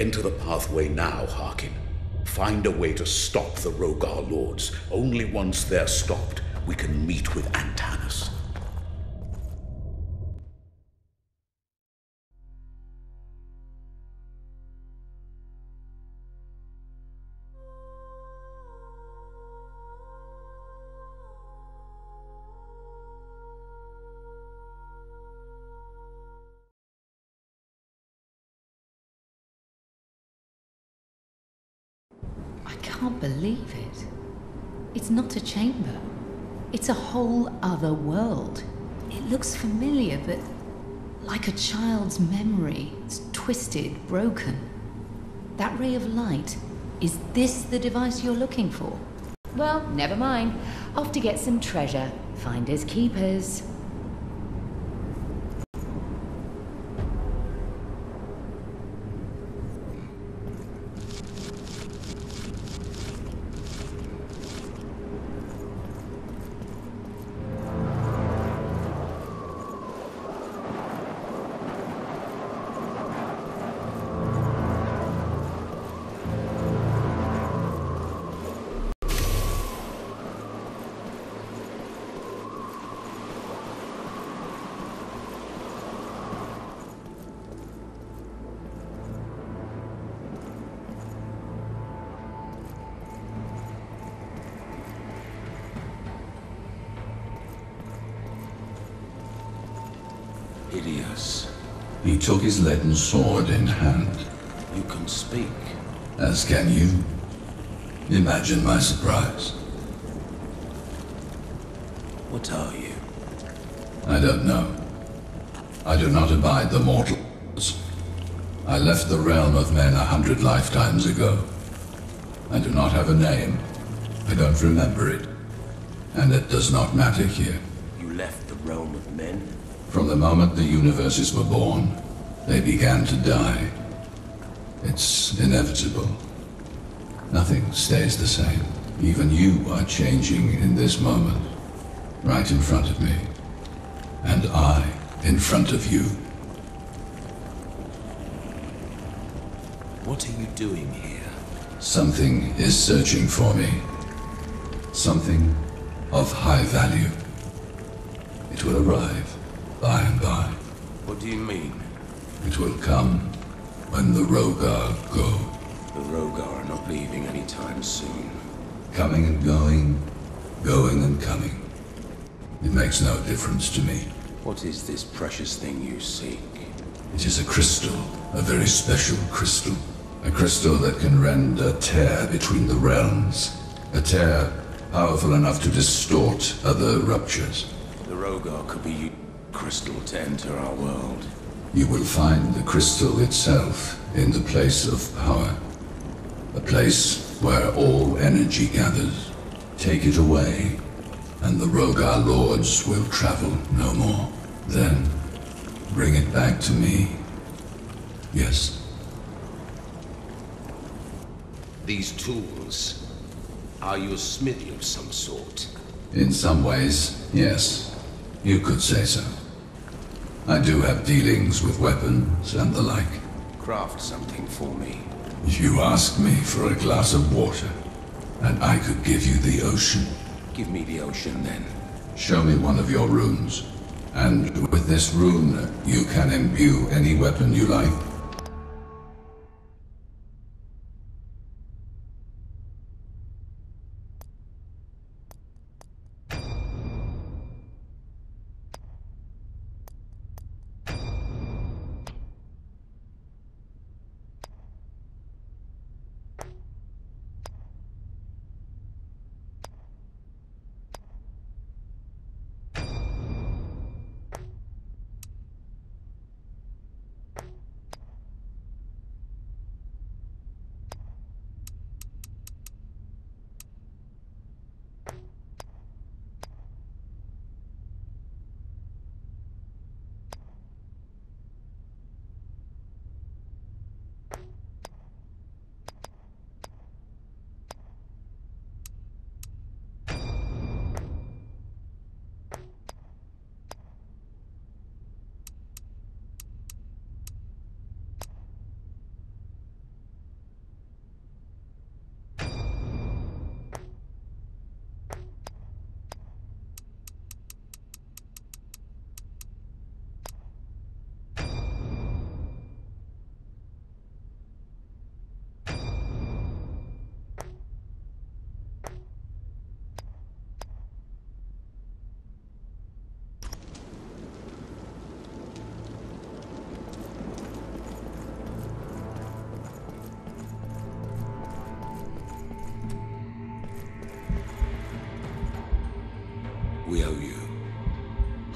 Enter the pathway now, Harkyn. Find a way to stop the Rhogar Lords. Only once they're stopped, we can meet with Antanas. Can't believe it. It's not a chamber. It's a whole other world. It looks familiar, but like a child's memory. It's twisted, broken. That ray of light, is this the device you're looking for? Well, never mind. Off to get some treasure. Finders keepers. Took his leaden sword in hand, You can speak. as can you. Imagine my surprise. What are you? I don't know. I do not abide the mortals. I left the realm of men a hundred lifetimes ago. I do not have a name. I don't remember it. And it does not matter here. You left the realm of men? From the moment the universes were born, they began to die. It's inevitable. Nothing stays the same. Even you are changing in this moment, right in front of me. And I in front of you. What are you doing here? Something is searching for me. Something of high value. It will arrive by and by. What do you mean? It will come when the Rhogar go. The Rhogar are not leaving anytime soon. Coming and going, going and coming. It makes no difference to me. What is this precious thing you seek? It is a crystal, a very special crystal. A crystal that can rend a tear between the realms. A tear powerful enough to distort other ruptures. The Rhogar could be used crystal to enter our world. You will find the crystal itself in the place of power. A place where all energy gathers. Take it away, and the Rhogar lords will travel no more. Then, bring it back to me. Yes, These tools, are you a smithy of some sort? in some ways, yes. You could say so. I do have dealings with weapons and the like. Craft something for me. You asked me for a glass of water, and I could give you the ocean. Give me the ocean then. Show me one of your runes. And with this rune, you can imbue any weapon you like.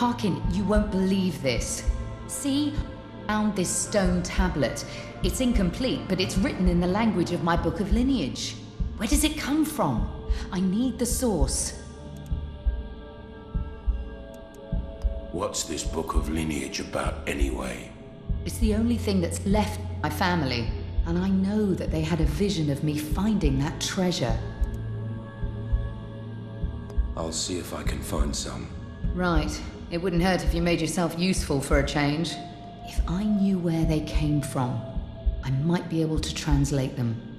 Harkyn, you won't believe this. See? Found this stone tablet. It's incomplete, but it's written in the language of my book of lineage. Where does it come from? I need the source. What's this book of lineage about anyway? It's the only thing that's left my family, and I know that they had a vision of me finding that treasure. I'll see if I can find some. Right. It wouldn't hurt if you made yourself useful for a change. If I knew where they came from, I might be able to translate them.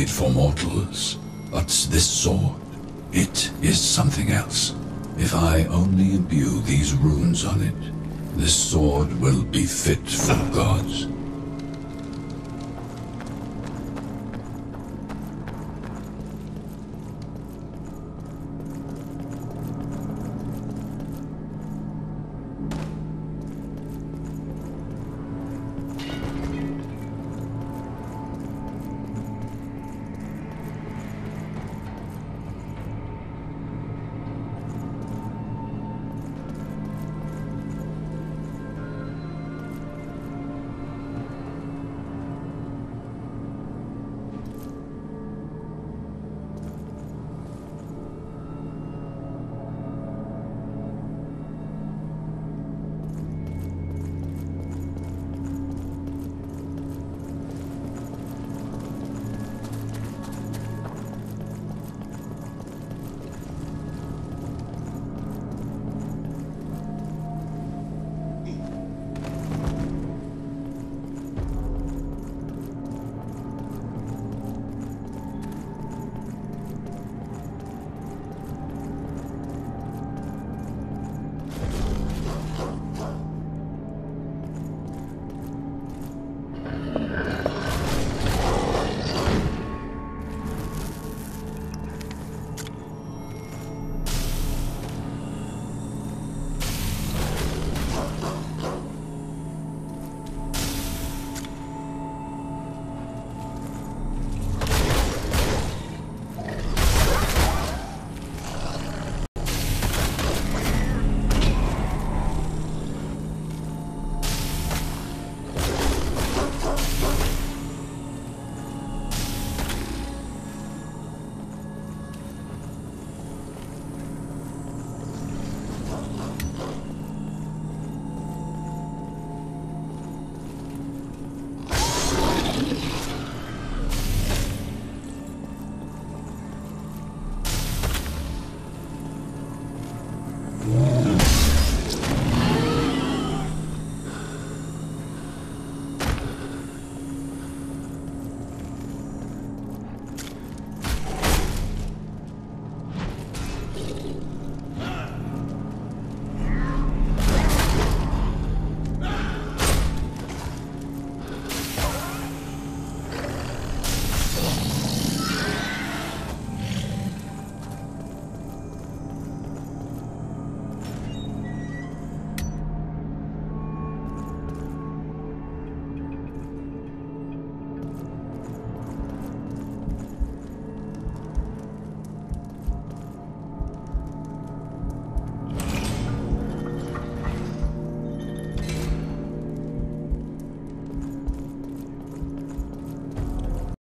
Made for mortals, but this sword, it is something else. If I only imbue these runes on it, this sword will be fit for gods.